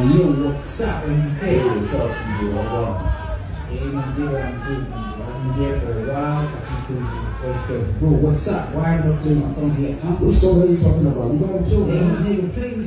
Yo, what's up, MK? What's up, CJ? What's up? Yeah, man, deal, I'm good. man. I've been there for a while. I think it's okay. Bro, what's up? Why am I playing my song here? Huh? What song are you talking about? You got to chill, man. Hey, man? nigga, play